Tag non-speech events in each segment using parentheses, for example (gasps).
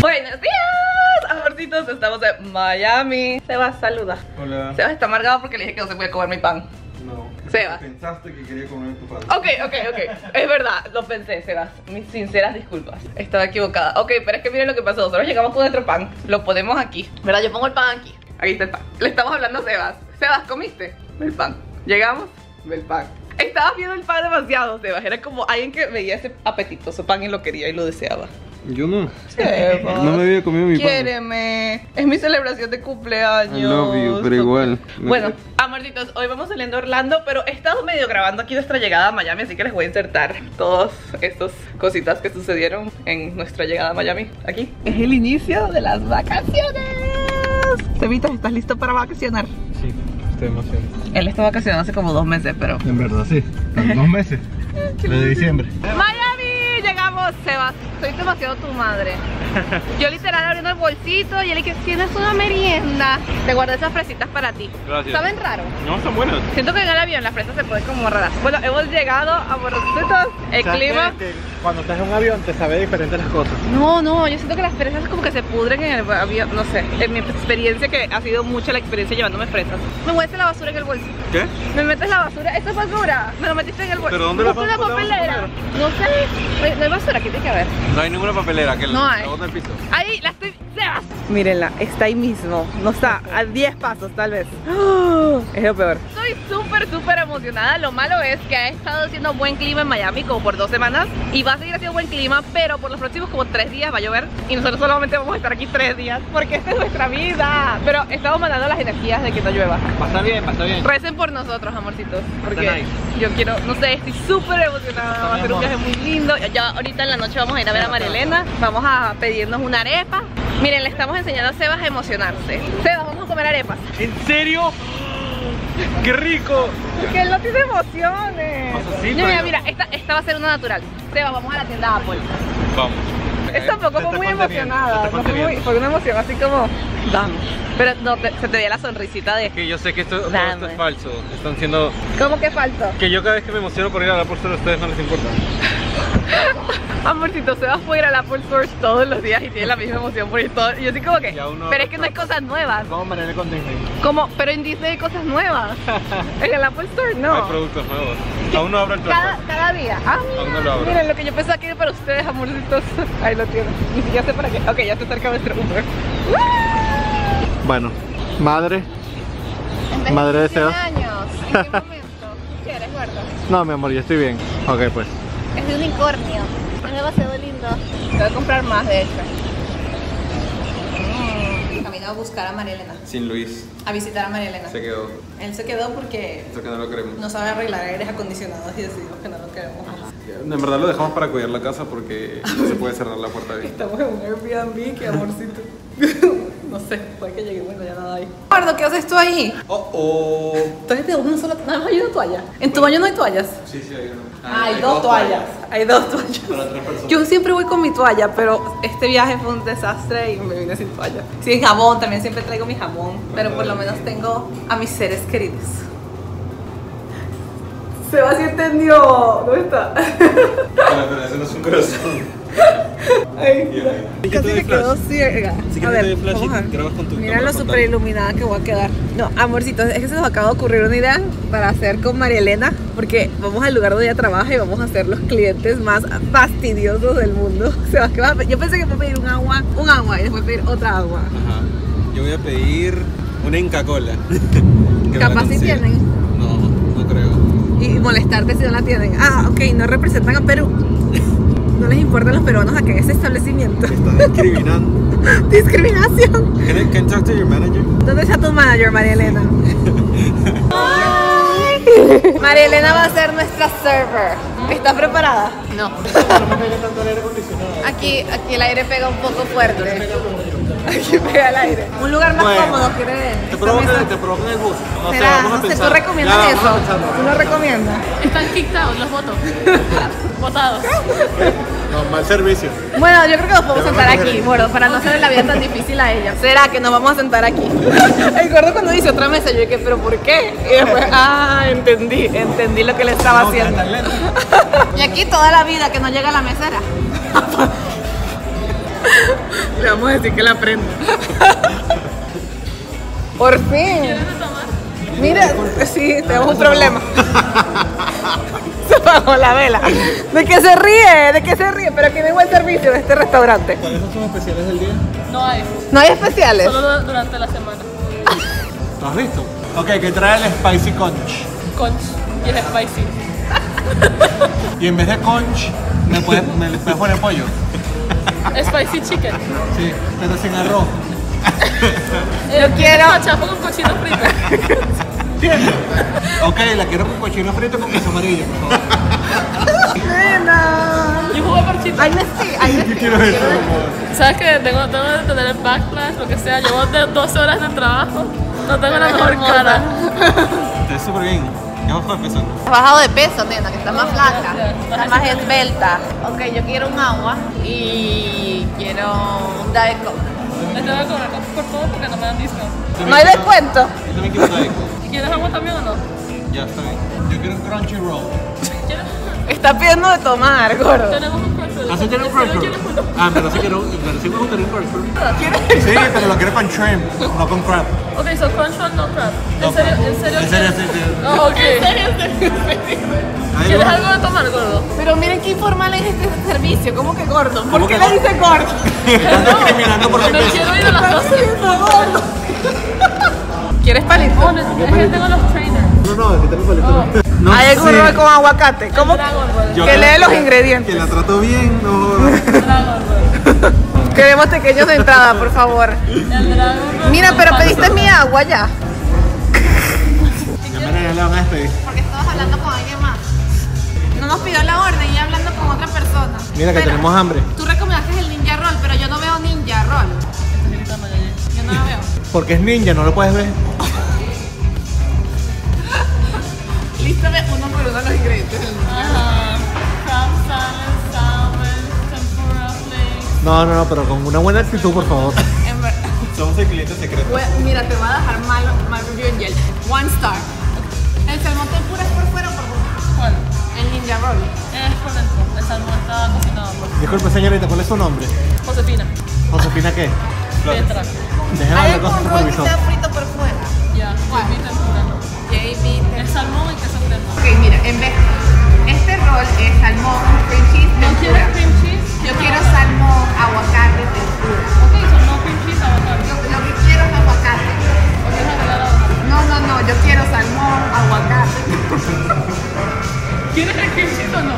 Buenos días, amorcitos, estamos en Miami. Sebas, saluda. Hola. Sebas está amargado porque le dije que no se puede comer mi pan. Sebas. Pensaste que quería comer tu pan. Ok, ok, ok. Es verdad, lo pensé, Sebas. Mis sinceras disculpas. Estaba equivocada. Ok, pero es que miren lo que pasó. Nosotros llegamos con nuestro pan. Lo ponemos aquí. ¿Verdad? Yo pongo el pan aquí. Aquí está el pan. Le estamos hablando a Sebas. Sebas, ¿comiste? El pan. Llegamos, el pan. Estaba viendo el pan demasiado, Sebas. Era como alguien que veía ese apetitoso pan y lo quería y lo deseaba. Yo no. Sebas. No me había comido mi pan. Quiéreme. Es mi celebración de cumpleaños. I love you, pero igual. Bueno, amorcitos, hoy vamos saliendo a Orlando, pero he estado medio grabando aquí nuestra llegada a Miami, así que les voy a insertar todas estas cositas que sucedieron en nuestra llegada a Miami. Aquí es el inicio de las vacaciones. Sevita, ¿estás listo para vacacionar? Sí, estoy emocionado. Él está vacacionando hace como dos meses, pero... En verdad, sí. Dos meses. (laughs) Desde diciembre. Llegamos, Sebas. Soy demasiado tu madre. Yo literal abriendo el bolsito y él que tienes una merienda. Te guardé esas fresitas para ti. Gracias. ¿Saben raro? No, están buenas. Siento que en el avión las fresas se ponen como raras. Bueno, hemos llegado a Borrositos. El clima. Cuando estás en un avión te sabe diferente las cosas. No, no, yo siento que las fresas como que se pudren en el avión. No sé, en mi experiencia, que ha sido mucha la experiencia llevándome fresas. Me metes la basura en el bolsillo. ¿Qué? Me metes la basura. ¿Eso es basura? Me lo metiste en el bolsillo. ¿Pero dónde la la papelera? No sé. No hay basura, aquí tiene que haber. No hay ninguna papelera que No hay. el piso. Ahí, la estoy. ¡Sebas! Mírenla, está ahí mismo. No está, a 10 pasos tal vez. (gasps) Es lo peor. Estoy súper, súper emocionada. Lo malo es que ha estado haciendo buen clima en Miami como por dos semanas. Y va a seguir haciendo buen clima, pero por los próximos como tres días va a llover. Y nosotros solamente vamos a estar aquí tres días. Porque esta es nuestra vida. Pero estamos mandando las energías de que no llueva. Pasa bien, pasa bien. Recen por nosotros, amorcitos. Porque nice. yo quiero, no sé, estoy súper emocionada. Va a ser un viaje muy lindo. Ya ahorita en la noche vamos a ir a ver a María Elena. Vamos a pedirnos una arepa. Miren, le estamos enseñando a Sebas a emocionarse. Sebas, vamos a comer arepas. ¿En serio? ¡Qué rico! Que él no tiene emociones. Mira, pero- mira, esta, esta va a ser una natural. Sebas, vamos a la tienda Apple. Vamos. Es tampoco fue muy emocionada. No fue, muy- fue una emoción así como, vamos. Pero no, te- se te veía la sonrisita de, Que yo sé que esto, Dame. es falso. Están siendo. ¿cómo que faltó? Que yo cada vez que me emociono por ir a la por a ustedes no les importa. Amorcito, Sebas puede ir al Apple Store todos los días y tiene la misma emoción por ir todo. Y yo así como que, pero es que no hay cosas nuevas. Vamos a manejar con Disney. Como, pero en Disney hay cosas nuevas. (laughs) en el Apple Store Hay no. productos nuevos. Aún no abro el Cada, cada día. Ah, Aún no lo abro. miren lo que yo pensaba que era para ustedes, amorcitos. Ahí lo tienen. Ni siquiera sé para qué. Ok, ya se acerca nuestro Uber. (laughs) Bueno, madre. Madre de Sebas. años. ¿En qué momento? (laughs) ¿Quieres, gordo? No, mi amor, yo estoy bien. Ok, pues. Es de unicornio. Es demasiado lindo. Te voy a comprar más, de hecho. Mm. Camino a buscar a María Elena. Sin Luis. A visitar a María Elena. Se quedó. Él se quedó porque Eso que no lo queremos. no sabe arreglar aires acondicionados y decidimos que no lo queremos más. En verdad lo dejamos para cuidar la casa porque (laughs) no se puede cerrar la puerta bien. Estamos en un Airbnb, qué amorcito. (laughs) no sé, puede que lleguemos y no haya nada ahí. Eduardo, ¿qué haces tú ahí? Oh, oh. Entonces te una sola, nada más hay una toalla. ¿En tu baño no hay toallas? Sí, sí, hay uno. Ah, hay dos toallas. Hay dos toallas. Para tres personas. Yo siempre voy con mi toalla, pero este viaje fue un desastre y me vine sin toalla. Sin jabón, también siempre traigo mi jabón, pero por lo menos tengo a mis seres queridos. Sebas entendió. ¿Dónde está? Espera, espera, eso no es un corazón. (laughs) Ay, Casi te flash. quedo ciega. A te ver, flash y vamos a ver. grabas con tu Mira lo super iluminada que voy a quedar. No, amorcitos, es que se nos acaba de ocurrir una idea para hacer con María Elena, porque vamos al lugar donde ella trabaja y vamos a ser los clientes más fastidiosos del mundo. (laughs) O sea, que va a yo pensé que iba a pedir un agua, un agua y después pedir otra agua. Ajá. Yo voy a pedir una Inca Cola. (laughs) Capaz consiga. tienen. No, no creo. Y molestarte si no la tienen. Ah, ok, no representan a Perú. No les importan los peruanos acá en ese establecimiento. Estás discriminando. (laughs) Discriminación. Can I, can I talk to your manager? ¿Dónde está tu manager, María Elena? (laughs) María Elena va a ser nuestra server. ¿Estás preparada? No. (laughs) Aquí, aquí el aire pega un poco fuerte. Aquí pega el aire. Un lugar más Bueno. cómodo, ¿crees? Te provoca, te provoca en el bus. No sé, ¿Será? vamos a No sé, pensar. ¿tú recomiendas Ya, eso? ¿Tú lo recomiendas? Están kicked out, los votos. (laughs) Votados. No, mal servicio. Bueno, yo creo que nos podemos sentar a aquí. Moro, para no hacerle la vida tan difícil a ella. ¿Será que nos vamos a sentar aquí? (laughs) El gordo cuando dice otra mesa, yo dije, ¿pero por qué? Y después, ah, entendí, entendí lo que le estaba haciendo. (laughs) Y aquí toda la vida que no llega la mesera. Le vamos a decir que la prenda. Por fin. Mira, sí, tenemos un problema. Se apagó la vela. ¿De qué se ríe? ¿De qué se ríe? Pero aquí hay buen servicio de este restaurante. ¿Cuáles son sus especiales del día? No hay. ¿No hay especiales? Solo durante la semana. ¿Lo has visto? Ok, que trae el spicy conch. Conch. Y es spicy. Y en vez de conch, me puedes, me puedes poner pollo. Spicy chicken. Sí, pero sin arroz. (laughs) Yo quiero- Chapo con cochino frito. ¿Entiendes? Ok, la quiero con cochino frito con queso amarillo, por favor. Nena. Y jugo de parchita. Ay, sí, ay, Yo quiero eso, por favor. ¿Sabes que tengo, tengo que tener el backlash, lo que sea? Llevo de 12 horas de trabajo. No tengo la mejor cara. Está súper bien. ¿Qué bajo de peso? Has bajado de peso, nena, que está más flaca. Está más esbelta. Ok, yo quiero un agua y quiero un Diet Coke. Les tengo que cobrar por todo porque no me dan discount. ¿No hay descuento? Yo también quiero Diet ¿Y quieres agua también o no? Ya, está bien. Yo quiero un crunchy roll. ¿Quieres? Está pidiendo de tomar, gordo. Tenemos un crunch roll. ¿Ah, tiene un uno. Ah, pero sí quiero, pero sí me gustaría un. ¿Quieres? Sí, pero lo (laughs) quiero con shrimp, no con crab. Ok, so crunch roll, no crab. No ¿En serio? ¿En serio? En serio, sí, sí. Oh, ok. Ahí ¿Quieres algo de tomar, gordo? Pero miren qué informal es este servicio. ¿Cómo que gordo? ¿Por ¿Cómo qué que le dice gordo? Me (laughs) están discriminando por mi Me peso. quiero ir a las 12. gordo. (laughs) ¿Quieres palito? Oh, no, es que tengo los trainers. No, no, quítame el palito. No Hay algún sé. rol con aguacate. ¿Cómo? Yo que lee los ingredientes. Que la trato bien, no. (laughs) Queremos pequeños de entrada, por favor. Mira, pero pediste mi agua ya. Ya me la van a despedir. Porque estabas hablando con alguien más. No nos pidió la orden y hablando con otra persona. Mira que Pero tenemos hambre. Tú recomendaste el ninja roll, pero yo no veo ninja roll. Yo no la veo. Porque es ninja, no lo puedes ver. Lístame uno por uno los ingredientes del ninja. Ajá. Crab salad, salmon, tempura flakes. No, no, no, pero con una buena actitud, por favor. En ver- Somos el cliente secreto. Bueno, Mira, te voy a dejar mal, mal review en Yelp. One star. El salmón tempura es por fuera o por dentro. ¿Cuál? El ninja roll. Es por dentro. El salmón está cocinado. Pues. Disculpe, señorita, ¿cuál es su nombre? Josefina. Josefina, ¿qué? Petra. Déjame Hay hablar con algún su roll que supervisor. sea frito por fuera. Ya. ¿Cuál? Mi tempura. JB. Es salmón y queso. Ok, mira, en vez este rol es salmón, cream cheese, ¿No quieres cream cheese? Yo quiero salmón, aguacate, tempura. Ok, salmón, cream cheese, aguacate. Lo, lo que quiero es aguacate. No, no, no, yo quiero salmón, aguacate. ¿Quieres el cream cheese o no?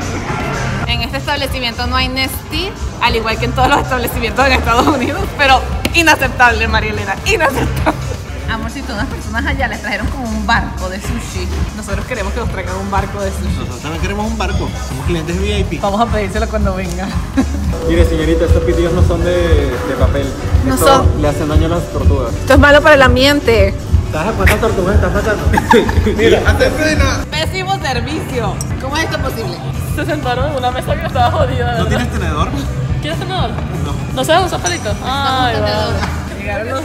En este establecimiento no hay Nestea, al igual que en todos los establecimientos en Estados Unidos, pero inaceptable, María Elena, inaceptable. Amorcito, unas personas allá les trajeron como un barco de sushi. Nosotros queremos que nos traigan un barco de sushi. Nosotros también queremos un barco. Somos clientes VIP. Vamos a pedírselo cuando venga. (laughs) Mire, señorita, estos pitillos no son de, de papel. No Esto son. Le hacen daño a las tortugas. Esto es malo para el ambiente. ¿Sabes cuántas tortugas estás sacando? (laughs) Mira, hace pena. Pésimo servicio. ¿Cómo es esto posible? Se sentaron en una mesa que estaba jodida. ¿No tienes tenedor? ¿Quieres tenedor? No. ¿No sabes usar palito? Ay, va. Llegaron los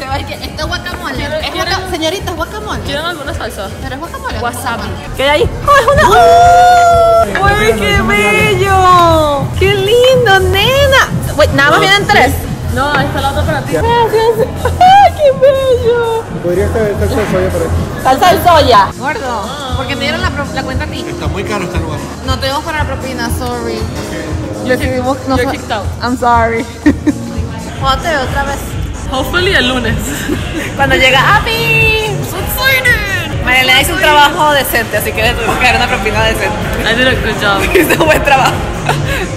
Se va a que esto es guacamole. ¿Quieren- Es quieren- guaca- Señorita, es guacamole. ¿Quieren alguna salsa? Pero es guacamole. ¿o no es Wasabi. ¿Qué hay ahí? ¡Oh, es una! ¡Uy, qué bello! ¡Qué lindo, nena! Wait, nada más vienen tres. No, ahí está la otra para ti. Gracias. (laughs) ¡Ay, qué bello! Podría estar salsa de soya por aquí. Salsa de soya. Gordo, porque te dieron la, la cuenta a ti. Está muy caro este lugar. No tenemos para la propina, sorry. No You're fa- kicked out. I'm sorry. (laughs) Otra vez. Hopefully el lunes. Cuando llega Abby. So excited. María Elena hizo un trabajo decente, así que le tuvimos que dar una propina decente. I did a good job. (laughs) Hizo un buen trabajo.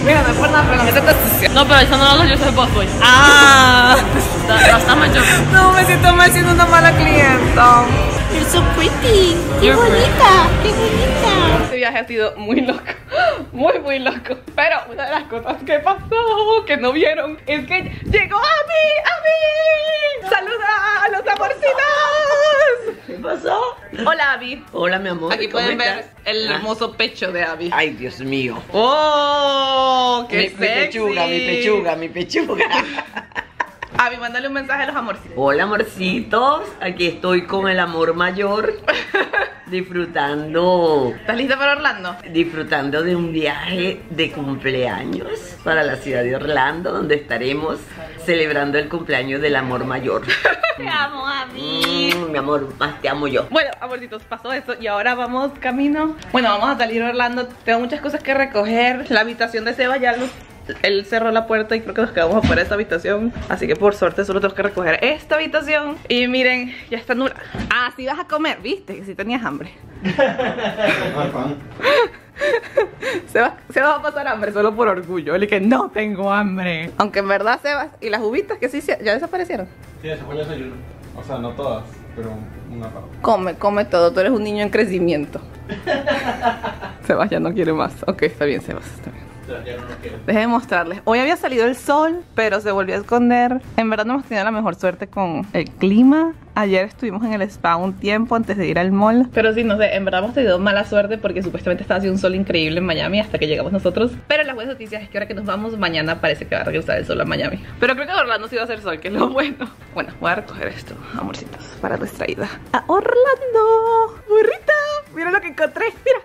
Mira, no es por nada, pero la mesa está sucia. No, pero eso no lo hago yo, soy boss boy. Ah. Not my job. No me me siento mal siendo una mala clienta. You're so pretty. Qué You're bonita, qué bonita. Este viaje ha sido muy loco, (laughs) muy muy loco. Pero una de las cosas que pasó, que no vieron, es que llegó Abby, Abby. Saluda a los amorcitos. ¿Qué pasó? Hola Abby. Hola, mi amor. Aquí ¿cómo pueden ver estás? el Ah. hermoso pecho de Abby. Ay, Dios mío. ¡Oh! ¡Qué mi, mi sexy! pechuga, mi pechuga, mi pechuga. (laughs) Abby, mándale un mensaje a los amorcitos. Hola, amorcitos. Aquí estoy con el amor mayor. (laughs) disfrutando. ¿Estás lista para Orlando? Disfrutando de un viaje de cumpleaños para la ciudad de Orlando, donde estaremos celebrando el cumpleaños del amor mayor. (laughs) Te amo, Abby. Mm, mi amor, más te amo yo. Bueno, amorcitos, pasó eso y ahora vamos camino. Bueno, vamos a salir a Orlando. Tengo muchas cosas que recoger. La habitación de Seba ya lo- él cerró la puerta y creo que nos quedamos afuera de esta habitación. Así que por suerte solo tengo que recoger esta habitación. Y miren, ya está nula. Ah, sí vas a comer, viste, que sí tenías hambre. (laughs) Sebas, Sebas va a pasar hambre solo por orgullo. Él que no tengo hambre. Aunque en verdad, Sebas, y las uvitas que sí se- ya desaparecieron. Sí, ese fue el desayuno. O sea, no todas, pero una parte. Come, come todo. Tú eres un niño en crecimiento. (laughs) Sebas ya no quiere más. Ok, está bien, Sebas, está bien. Ya, no lo quiero. Deje de mostrarles. Hoy había salido el sol, pero se volvió a esconder. En verdad no hemos tenido la mejor suerte con el clima. Ayer estuvimos en el spa un tiempo antes de ir al mall. Pero sí, no sé, en verdad hemos tenido mala suerte porque supuestamente estaba haciendo un sol increíble en Miami hasta que llegamos nosotros. Pero las buenas noticias es que ahora que nos vamos, mañana parece que va a regresar el sol a Miami. Pero creo que Orlando sí va a hacer sol, que es lo bueno. Bueno, voy a recoger esto, amorcitos, para nuestra ida a Orlando. ¡Burrita! Mira lo que encontré, mira.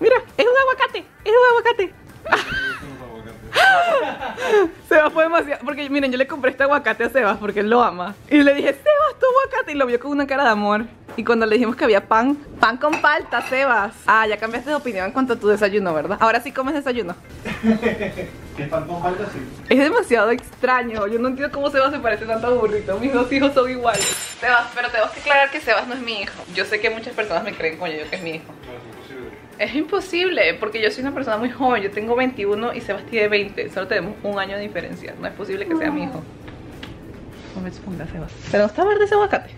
Mira, es un aguacate, es un aguacate. (laughs) Sebas fue demasiado. Porque miren, yo le compré este aguacate a Sebas porque él lo ama. Y le dije, Sebas, tu aguacate. Y lo vio con una cara de amor. Y cuando le dijimos que había pan, pan con palta, Sebas. Ah, ya cambiaste de opinión en cuanto a tu desayuno, ¿verdad? Ahora sí comes desayuno. (laughs) ¿Qué pan con falta? Sí. Es demasiado extraño. Yo no entiendo cómo Sebas se parece tanto a burrito. Mis dos hijos son iguales. Sebas, pero tengo que aclarar que Sebas no es mi hijo. Yo sé que muchas personas me creen, coño, yo que es mi hijo. No, es imposible. Porque yo soy una persona muy joven. Yo tengo 21 y Sebas tiene 20. Solo tenemos un año de diferencia. No es posible que sea mi hijo. No me exponga, Sebas. Pero no está verde ese aguacate.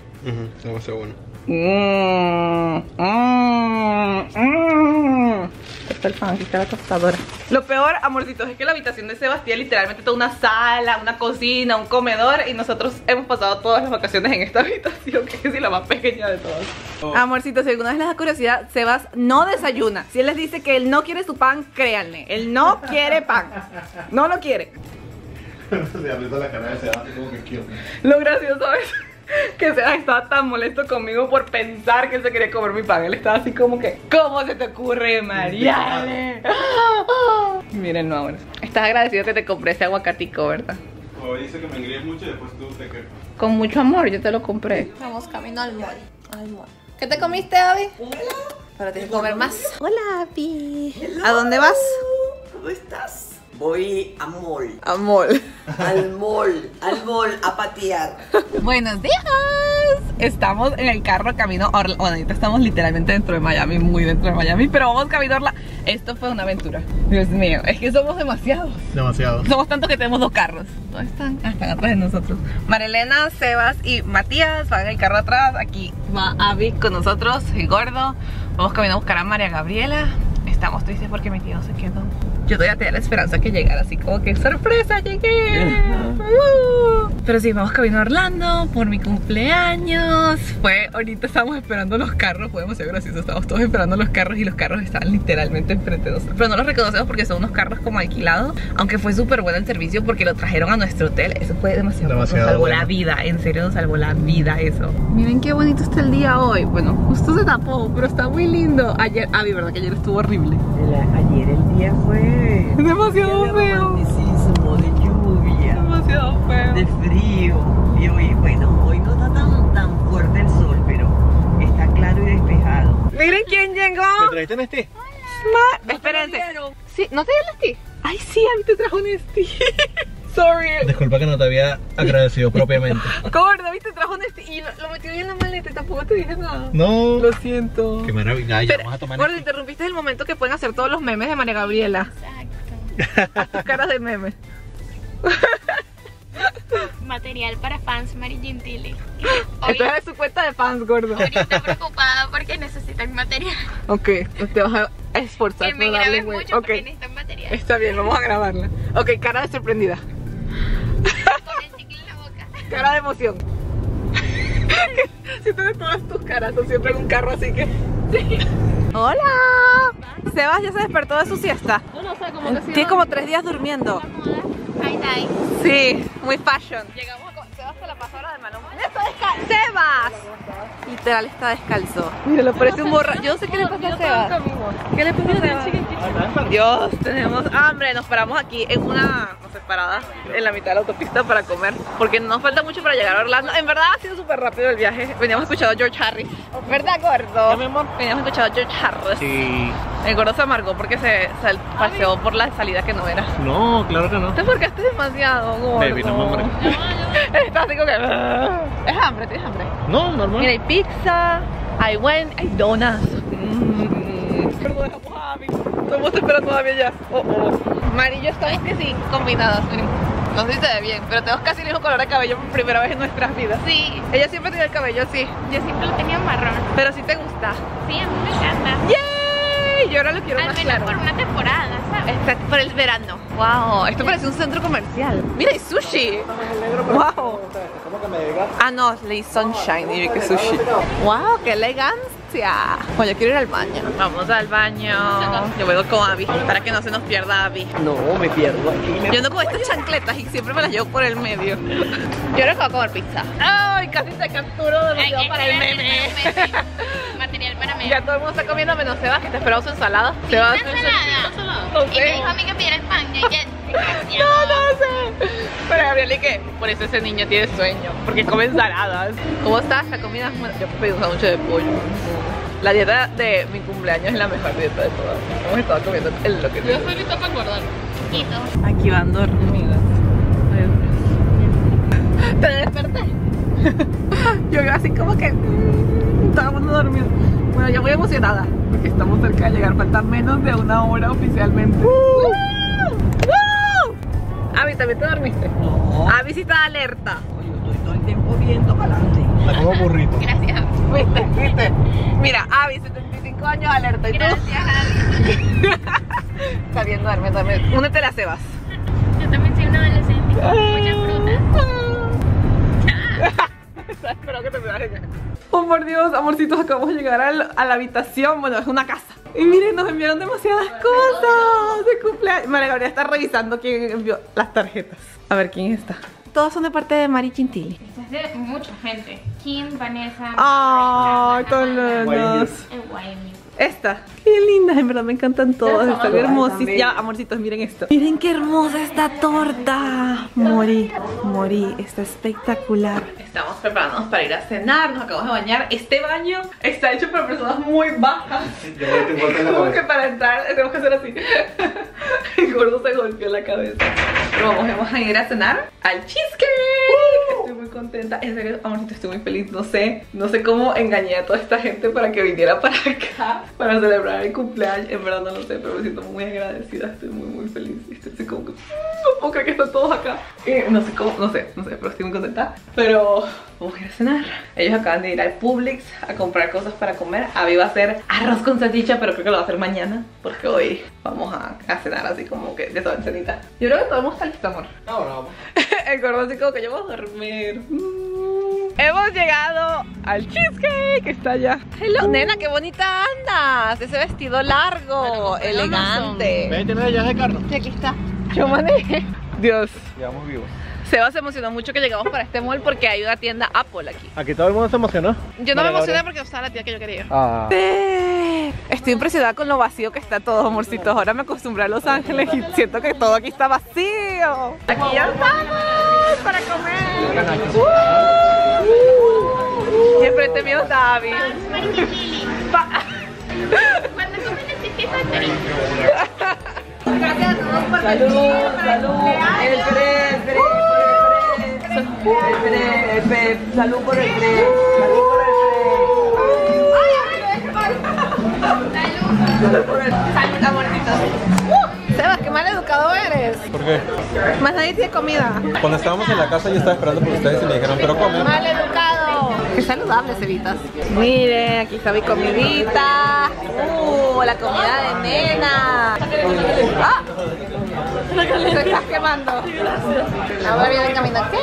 demasiado bueno. Mmm, mmm, mmm. Está el pan, aquí está la tostadora. Lo peor, amorcitos, es que la habitación de Sebas tiene literalmente toda una sala, una cocina, un comedor y nosotros hemos pasado todas las vacaciones en esta (laughs) habitación, que es la más pequeña de todas. Oh. Amorcitos, si alguna vez les da curiosidad, Sebas no desayuna. Si él les dice que él no quiere su pan, créanle, él no quiere pan. No lo quiere. (laughs) Se la cara de Sebastián como que quiero. Lo gracioso es (laughs) que estaba tan molesto conmigo por pensar que él se quería comer mi pan. Él estaba así como que, ¿cómo se te ocurre, Mariale? (laughs) Miren, no, amor. Estás agradecido que te compré ese aguacatico, ¿verdad? O dice que me engríes mucho y después tú te quejas. Con mucho amor, yo te lo compré. Vamos camino al mall. Al mall. ¿Qué te comiste, Abby? Pero tienes que comer más. Hola, Pi. ¿A dónde vas? ¿Cómo estás? Voy a mall. A mall. Al mall, al mall a patear. Buenos días. Estamos en el carro camino a Orlando. Bueno, ahorita estamos literalmente dentro de Miami, muy dentro de Miami, pero vamos camino a Orlando. Esto fue una aventura. Dios mío, es que somos demasiados. Demasiado. Somos tantos que tenemos dos carros. ¿Dónde están? Ah, están atrás de nosotros. Marilena, Sebas y Matías van en el carro atrás. Aquí va Avi con nosotros, el gordo. Vamos camino a buscar a María Gabriela. Estamos tristes porque mi tío se quedó. Yo todavía tenía la esperanza que llegara así como que sorpresa, llegué. Uh. Pero sí, vamos camino a Orlando por mi cumpleaños. Fue, ahorita estábamos esperando los carros, fue demasiado gracioso. Estábamos todos esperando los carros y los carros estaban literalmente enfrente de nosotros. Pero no los reconocemos porque son unos carros como alquilados. Aunque fue súper bueno el servicio porque lo trajeron a nuestro hotel. Eso fue demasiado, Demasiado Nos salvó bueno. la vida, en serio nos salvó la vida eso. Miren qué bonito está el día hoy. Bueno, justo se tapó, pero está muy lindo. Ayer, ah, verdad que ayer estuvo horrible. ayer día fue Es demasiado de feo. de lluvia, Demasiado feo. de frío. Y hoy, bueno, hoy no está tan, tan fuerte el sol, pero está claro y despejado. Miren quién llegó. ¿Me trajiste en este? Ma- Espérense. Sí, ¿no te dio el Nesti? Ay, sí, a mí te trajo un Nesti. Sorry. Disculpa que no te había agradecido propiamente. (laughs) Gordo, ¿viste? Trajo un y lo, lo metió bien en la maleta y tampoco te dije nada. No. Lo siento. Qué maravilla. Ya Pero, vamos a tomar Gordo, este. interrumpiste el momento que pueden hacer todos los memes de María Gabriela. Haz (laughs) tus caras de meme. (laughs) material para fans Mari Gentili. Esto es su cuenta de fans, gordo. Ahorita preocupada porque necesitan material. Ok, pues te vas a esforzar Que me buen- mucho Ok, porque necesitan material. está bien, vamos a grabarla. Ok, cara de sorprendida. Con el chicle en la boca. Cara de emoción. (laughs) Siento que todas tus caras son siempre en un carro, así que. (laughs) ¡Hola! Sebas ya se despertó de su siesta. Yo no sé, como que. Tiene como tres días durmiendo. Sí, muy fashion. Llegamos a. Sebas se la pasó ahora de mano. ¡Sebas! Literal está descalzo. Mira, le parece un borra. Yo no sé qué le pasa a Sebas. ¿Qué le pasa a Sebas? Dios, tenemos hambre. Nos paramos aquí en una, no sé, parada en la mitad de la autopista para comer. Porque nos falta mucho para llegar a Orlando. En verdad ha sido súper rápido el viaje. Veníamos escuchando a George Harris. ¿Verdad, gordo? mi amor? Veníamos escuchando a George Harris. Sí. El gordo se amargó porque se sal- paseó por la salida que no era. No, claro que no. Te amargaste demasiado, gordo. Baby, no me amargué. (laughs) Estás así como que... "Ah". Es hambre, tienes hambre. No, normal. Mira, hay pizza, hay buen, hay donuts. Mm. Perdón, dejamos a Abby. Estamos esperando a Abby ya. Oh, oh. Mari y yo estamos que sí, combinadas. miren. No sé si se ve bien, pero tenemos casi el mismo color de cabello por primera vez en nuestras vidas. Sí, Ella siempre tiene el cabello así, yo siempre lo tenía marrón. pero sí te gusta. Sí, a mí me encanta. ¡Yay! Yo ahora lo quiero Al más menos claro. por una temporada, ¿sabes? Exacto, por el verano. Wow, esto parece un centro comercial. Mira, hay sushi. Wow. Ah, no, leí Sunshine y vi que sushi. ¡Wow! ¡Qué elegancia! Bueno, yo quiero ir al baño. Vamos al baño. Yo voy con Abby para que no se nos pierda Abby. No, me pierdo aquí. Yo ando con estas chancletas y siempre me las llevo por el medio. Yo ahora que voy a comer pizza. ¡Ay! Casi te capturo demasiado para el meme. (laughs) para. Ya todo el mundo está comiendo menos Sebas, que te esperaba su ensalada. ¿Una Sebas. ensalada? No Y me dijo a mí que pidiera el pan. Y No, no sé. Pero Gabriel, ¿y qué? Por eso ese niño tiene sueño, porque come ensaladas. ¿Cómo está la comida? Bueno, Yo pedí un sándwich de pollo. La dieta de mi cumpleaños es la mejor dieta de todas. Hemos estado comiendo el lo que Yo estoy lista para engordar. Chiquito. Aquí van dormidas. Te desperté. (laughs) Yo así como que mm, todo el mundo dormido. Bueno, yo muy emocionada porque estamos cerca de llegar. Falta menos de una hora oficialmente. ¡Woo! ¡Woo! Avi, ¿también te dormiste? No, Avi sí está alerta. yo estoy todo el tiempo viendo para adelante. La como burrito. Gracias. ¿Viste? ¿Viste? Mira, Avi, 75 años alerta. ¿Y tú? Gracias, Abby. (laughs) Está bien, duerme, duerme. Únete a las Sebas. Yo también soy una adolescente con mucha fruta. Espero que te me Oh, por Dios, amorcitos, acabamos de llegar al- a la habitación. Bueno, es una casa. Y miren, nos enviaron demasiadas cosas de cumpleaños. María Gabriela está revisando quién envió las tarjetas. A ver quién está. Todas son de parte de Mari Quintili. Es de mucha gente. Kim, Vanessa. ¡Ay, tan lindas! el Wyoming. Esta. Qué lindas, en verdad me encantan todas. Están hermosísimas. Ya, amorcitos, miren esto. Miren qué hermosa esta torta. Morí, morí. Está espectacular. Estamos preparándonos para ir a cenar. Nos acabamos de bañar. Este baño está hecho para personas muy bajas. Como que para entrar tenemos que hacer así. (laughs) El gordo se golpeó la cabeza. Pero vamos, vamos a ir a cenar al cheesecake. Muy contenta. En serio, amorcito, estoy muy feliz. No sé, no sé cómo engañé a toda esta gente para que viniera (laughs) para acá para celebrar el cumpleaños. En verdad no lo sé, pero me siento muy agradecida. Estoy muy, muy feliz. Estoy así como que no puedo creer que están todos acá. No sé cómo, no sé, no sé, pero estoy muy contenta. Pero vamos a ir a cenar. Ellos acaban de ir al Publix a comprar cosas para comer. Abby va a hacer arroz con salchicha, pero creo que lo va a hacer mañana. Porque hoy vamos a, a cenar así como que de toda en cenita. Yo creo que todo el mundo está listo, amor. Ahora vamos. (laughs) El gordo así como que yo voy a dormir. Mm. Hemos llegado al cheesecake que está allá. Hello, nena, qué bonita andas. Ese vestido largo, elegante. Ven, tienes llaves de carro. Y aquí está. Yo manejé. Dios. Llegamos vivos. Seba se emocionó mucho que llegamos para este mall porque hay una tienda Apple aquí. Aquí todo el mundo se emocionó. Yo no me emocioné porque no estaba la tía que yo quería. Ah. Estoy impresionada con lo vacío que está todo, amorcitos. Ahora me acostumbré a Los Ángeles y siento que todo aquí está vacío. Aquí ya estamos para comer. Uh. Y enfrente mío David. Cuando comen. Gracias a todos por Salud, salud. El pre, el pre, el pre. El pre, el pre. Salud por el pre. Salud por el pre. Amorcitos. Sebas, ¿qué mal educado eres. ¿Por qué? Más nadie tiene comida. Cuando estábamos en la casa yo estaba esperando por ustedes y me dijeron, pero come. Mal educado. Qué saludable, Cevitas. Miren, aquí está mi comidita. Uh, la comida de nena. ¡Ah! Se está quemando. Ahora viene caminando.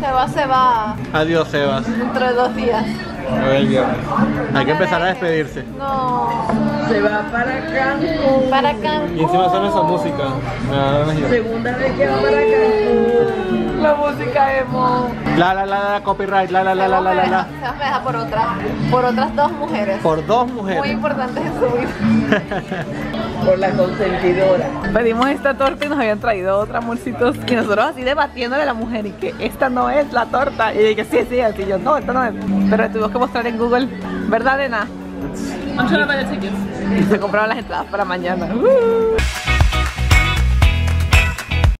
Se va, se va. Adiós, Sebas. Dentro de dos días. El viernes. Hay que empezar a despedirse. No. Se va para Cancún. Para Cancún. Y encima suena esa música. Me. Segunda vez que va para Cancún. La música emo. La la la la copyright, la la la la la la la. Se me deja por otras, por otras dos mujeres. Por dos Muy mujeres. importantes (laughs) en su vida. Por la consentidora. Pedimos esta torta y nos habían traído otra amorcitos y nosotros así debatiéndole a la mujer y que esta no es la torta y que sí, sí, así yo no, esta no es pero tuvimos que mostrar en Google ¿verdad nena? I'm trying to buy the tickets. y se compraron las entradas para mañana Uh.